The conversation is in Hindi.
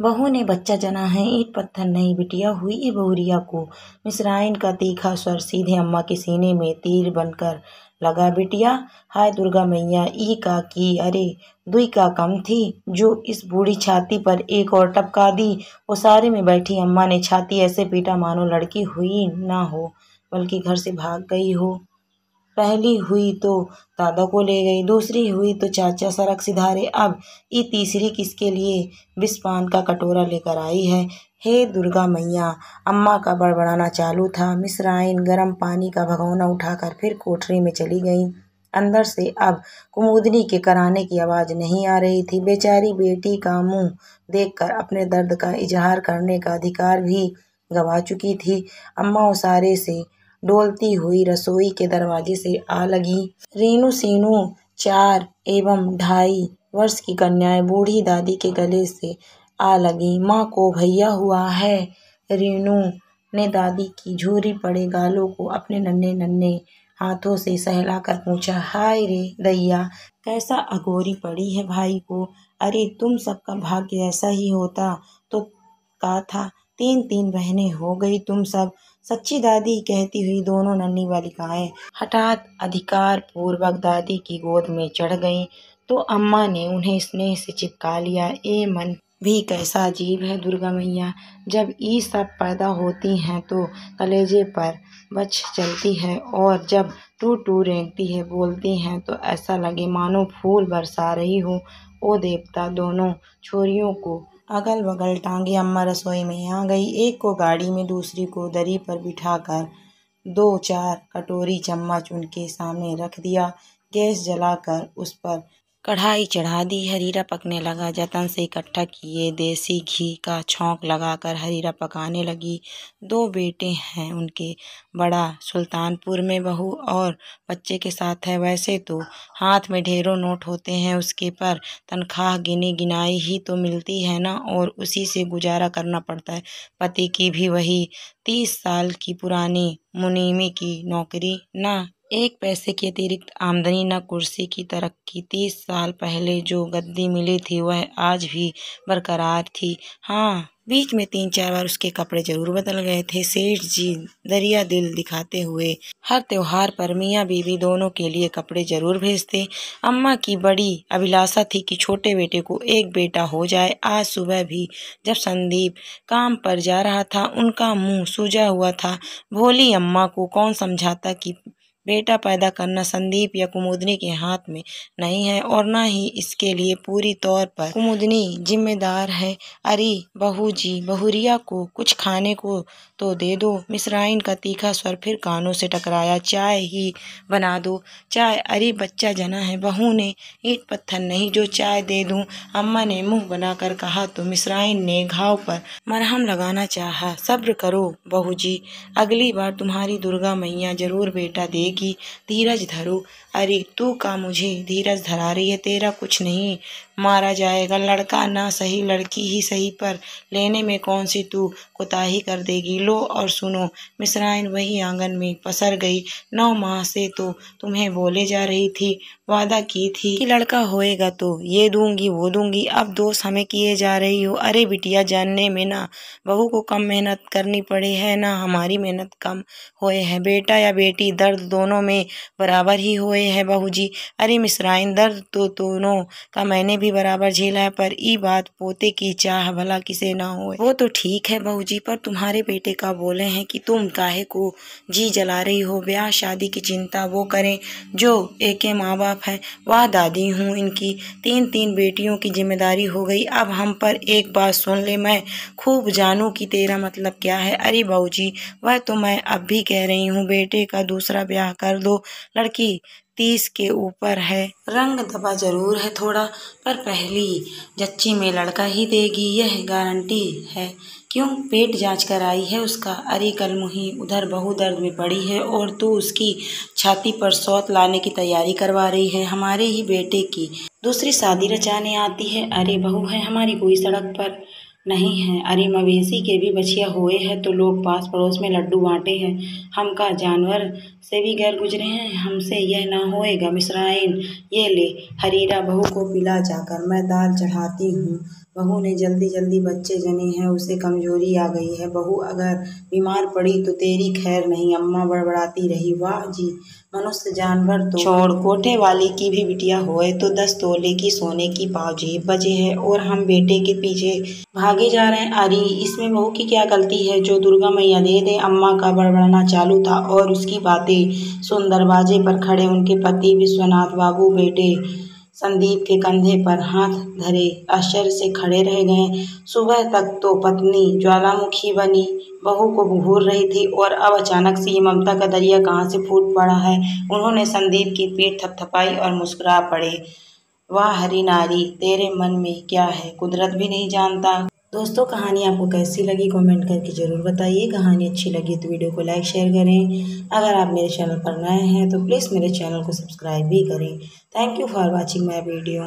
बहू ने बच्चा जना है, ईट पत्थर नहीं बिटिया हुई बहुरिया को। मिश्राइन का तीखा स्वर सीधे अम्मा के सीने में तीर बनकर लगा, बिटिया। हाय दुर्गा मैया, ई का की? अरे, दुई का कम थी। जो इस बूढ़ी छाती पर एक और टपका दी वो सारे में बैठी अम्मा ने छाती ऐसे पीटा मानो लड़की हुई ना हो, बल्कि घर से भाग गई हो। पहली हुई तो दादा को ले गई, दूसरी हुई तो चाचा सड़क सिधारे। अब ये तीसरी किसके लिए विस्पान का कटोरा लेकर आई है? हे दुर्गा मैया, अम्मा का बड़बड़ाना चालू था। मिसराइन गर्म पानी का भगोना उठाकर फिर कोठरी में चली गई। अंदर से अब कुमुदनी के कराने की आवाज़ नहीं आ रही थी। बेचारी बेटी का मुँह देखकर अपने दर्द का इजहार करने का अधिकार भी गवा चुकी थी। अम्मा उसारे से डोलती हुई रसोई के दरवाजे से आ लगी। रीनू सीनू चार एवं ढाई वर्ष की कन्याएँ बूढ़ी दादी के गले से आ लगी। माँ को भैया हुआ है। रीनू ने दादी की झूरी पड़े गालों को अपने नन्हे नन्हे हाथों से सहला कर पूछा, हाय रे दैया, कैसा अगोरी पड़ी है भाई को? अरे, तुम सबका भाग्य ऐसा ही होता तो का था तीन तीन बहनें हो गई। तुम सब सच्ची दादी कहती हुई दोनों नन्ही बालिकाएँ हठात अधिकार पूर्वक दादी की गोद में चढ़ गईं तो अम्मा ने उन्हें स्नेह से चिपका लिया। ए मन, भी कैसा अजीब है दुर्गा मैया, जब ये सब पैदा होती हैं तो कलेजे पर बच चलती है और जब टू टू रेंगती है बोलती हैं तो ऐसा लगे मानो फूल बरसा रही हो। ओ देवता, दोनों छोरियों को अगल बगल टांगे अम्मा रसोई में आ गई। एक को गाड़ी में, दूसरी को दरी पर बिठाकर दो चार कटोरी चम्मच उनके सामने रख दिया। गैस जलाकर उस पर कढ़ाई चढ़ा दी, हरीरा पकने लगा, जतन से इकट्ठा किए देसी घी का छौंक लगाकर हरीरा पकाने लगी। दो बेटे हैं उनके, बड़ा सुल्तानपुर में बहू और बच्चे के साथ है। वैसे तो हाथ में ढेरों नोट होते हैं, उसके पर तनख्वाह गिनी गिनाई ही तो मिलती है ना, और उसी से गुजारा करना पड़ता है। पति की भी वही तीस साल की पुरानी मुनीमी की नौकरी, ना एक पैसे की अतिरिक्त आमदनी न कुर्सी की तरक्की। तीस साल पहले जो गद्दी मिली थी, वह आज भी बरकरार थी। हाँ बीच में तीन चार बार उसके कपड़े ज़रूर बदल गए थे। सेठ जी दरिया दिल दिखाते हुए, हर त्योहार पर मियाँ बीवी दोनों के लिए कपड़े ज़रूर भेजते। अम्मा की बड़ी अभिलाषा थी कि छोटे बेटे को एक बेटा हो जाए। आज सुबह भी जब संदीप काम पर जा रहा था, उनका मुँह सूजा हुआ था। भोली अम्मा को कौन समझाता कि बेटा पैदा करना संदीप या कुमुदनी के हाथ में नहीं है और न ही इसके लिए पूरी तौर पर। कुमुदनी जिम्मेदार है। अरे बहू जी, बहुरिया को कुछ खाने को तो दे दो। मिसराइन का तीखा स्वर फिर कानों से टकराया। चाय ही बना दो। चाय, अरे बच्चा जना है। बहू ने ईट पत्थर नहीं जो चाय दे दूँ। अम्मा ने मुँह बनाकर कहा तो मिसराइन ने घाव पर मरहम लगाना चाहा। सब्र करो बहू जी। अगली बार तुम्हारी दुर्गा मैया ज़रूर बेटा देगी। धीरज धरो। अरे तू का मुझे धीरज धरा रही है तेरा कुछ नहीं। मारा जाएगा। लड़का ना सही, लड़की ही सही, पर लेने में कौन सी तू कोताही कर देगी? लो और सुनो, मिसराइन वही आँगन में पसर गई। नौ माह से तो तुम्हें बोले जा रही थी, वादा की थी कि लड़का होएगा तो ये दूँगी, वो दूँगी। अब दोस्त हमें किए जा रही हो। अरे बिटिया, जानने में ना बहू को कम मेहनत करनी पड़ी है, ना हमारी मेहनत कम होए है। बेटा या बेटी, दर्द दोनों में बराबर ही हुए है बहू जी। अरे मिसराइन, दर्द तो दोनों का मैंने भी बराबर झेला है, पर ई बात पोते की चाह भला किसे ना हो वो तो ठीक है बहू जी पर तुम्हारे बेटे का बोले हैं कि तुम काहे को जी जला रही हो? ब्याह, शादी की चिंता, वो करें जो एक माँ बाप है। वह, दादी हूँ इनकी। तीन तीन बेटियों की ज़िम्मेदारी हो गई। अब हम पर एक बात सुन ले मैं। खूब जानू कि तेरा मतलब क्या है। अरे बहू जी वह तो मैं अब भी कह रही हूँ, बेटे का दूसरा ब्याह कर दो। लड़की तीस के ऊपर है। रंग दबा ज़रूर है थोड़ा, पर पहली जच्ची में लड़का ही देगी, यह गारंटी है। क्यों? पेट जाँच कर आई है उसका। अरे, कल मुही उधर बहु दर्द में पड़ी है और तू उसकी छाती पर सौत लाने की तैयारी करवा रही है, हमारे ही बेटे की। दूसरी शादी रचाने आती है। अरे, बहू है हमारी कोई सड़क पर। नहीं है। अरे, मवेशी के भी बछिया हुए हैं तो लोग पास पड़ोस में लड्डू बांटे हैं। हम का जानवर से भी गैर गुजरे हैं। हमसे यह ना होएगा मिश्राइन ये ले, हरीरा बहू को पिला जाकर मैं दाल चढ़ाती हूँ। बहू ने जल्दी जल्दी बच्चे जने हैं, उसे कमज़ोरी आ गई है। बहू अगर बीमार पड़ी तो तेरी खैर नहीं, अम्मा बड़बड़ाती रही। वाह जी, मनुष्य जानवर तो छोड़, कोठे वाली की भी बिटिया होए तो दस तोले की सोने की पाव जेब बजे है और हम बेटे के पीछे भागे जा रहे हैं। अरे, इसमें बहू की क्या गलती है? जो दुर्गा मैया दे दे, अम्मा का बड़बड़ाना चालू था और उसकी बातें सुन दरवाजे पर खड़े उनके पति विश्वनाथ बाबू बेटे संदीप के कंधे पर हाथ धरे, आश्चर्य से खड़े रह गए। सुबह तक तो पत्नी ज्वालामुखी बनी, बहू को घूर रही थी और अब अचानक से ये ममता का दरिया कहाँ से फूट पड़ा है? उन्होंने संदीप की पीठ थपथपाई और मुस्कुरा पड़े। वाह हरी नारी, तेरे मन में क्या है? कुदरत भी नहीं जानता। दोस्तों, कहानी आपको कैसी लगी? कमेंट करके ज़रूर बताइए। कहानी अच्छी लगी तो वीडियो को लाइक, शेयर करें। अगर आप मेरे चैनल पर नए हैं तो प्लीज़ मेरे चैनल को सब्सक्राइब भी करें। Thank you for watching my video.